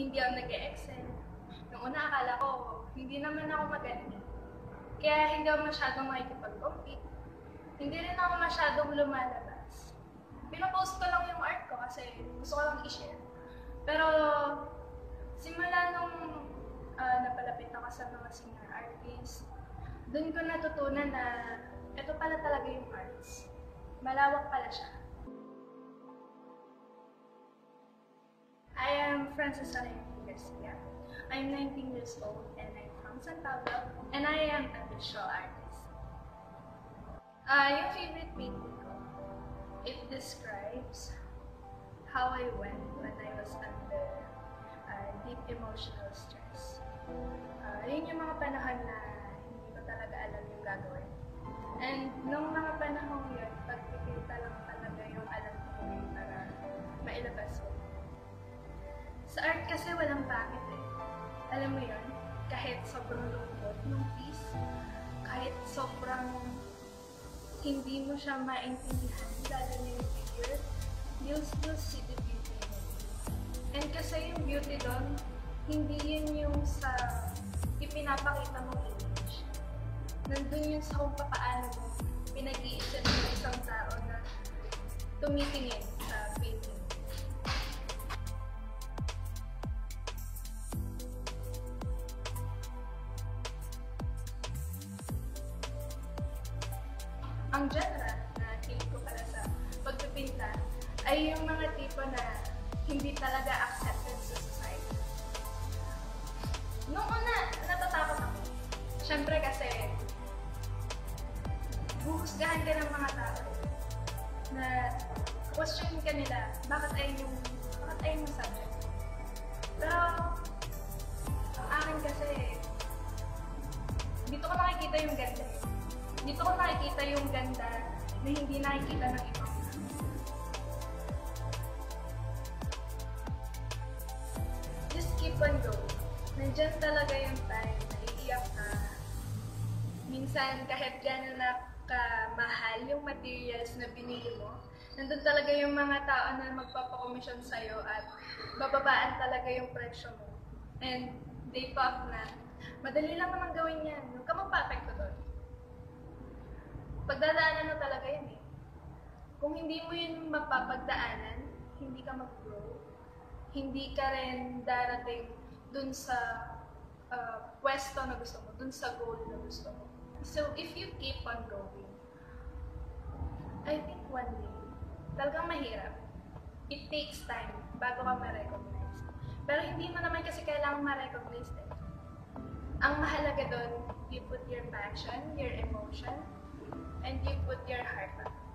hindi ako nag-excel. Nung una akala ko, hindi naman ako magaling. Kaya hindi ako masyadong makikipag-compete. Hindi rin ako masyadong lumalabas. Pinapost ko lang yung art ko kasi gusto ko lang i-share. Pero simula nung ah, napalapit ako sa mga senior artists, doon ko natutunan na ito pala talaga yung arts. Malawak pala siya. I am Frances Arayang Garcia. I'm 19 years old and I'm from San Pablo and I am a visual artist. Ah, yung favorite painting ko, it describes how I went when I was under uh, deep emotional stress. Ah, yun yung mga panahon na Art kasi walang pangit eh. Alam mo yun, kahit sobrang lungkot ng piece, kahit sobrang hindi mo siya maintindihan, lalo na yung figure, you'll still see the beauty in it. And kasi yung beauty doon, hindi yun yung sa ipinapakita mong image. Nandun yun sa kung paano mo pinag-iisip ng isang tao na tumitingin Ang genre na hilig ko para sa pagpipinta ay yung mga tipo na hindi talaga accepted sa society. Noong una, natatakot ako. Siyempre kasi, buhusgahan ka ng mga tao na question ka nila, bakit ayun yung, bakit ayun yung subject. Pero, ang akin kasi, dito ko nakikita yung ganda. Dito ko nakikita yung ganda na hindi nakikita ng ibang. Just keep on going. Nandyan talaga yung time na iiyak ka. Minsan, kahit gano'n na kamahal yung materials na binili mo, nandun talaga yung mga tao na magpapakomisyon sa'yo at bababaan talaga yung presyo mo. And they thought na, madali lang naman gawin yan. Huwag ka magpapekto doon. Pagdadaanan mo talaga yun eh. Kung hindi mo yun mapapagdaanan, hindi ka mag-grow. Hindi ka rin darating dun sa uh, pwesto na gusto mo, dun sa goal na gusto mo. So, if you keep on going, I think one day, talagang mahirap. It takes time bago ka ma-recognize. Pero hindi mo naman kasi kailangang ma-recognize eh. Ang mahalaga doon, you put your passion, your emotion, and you put your heart on. it.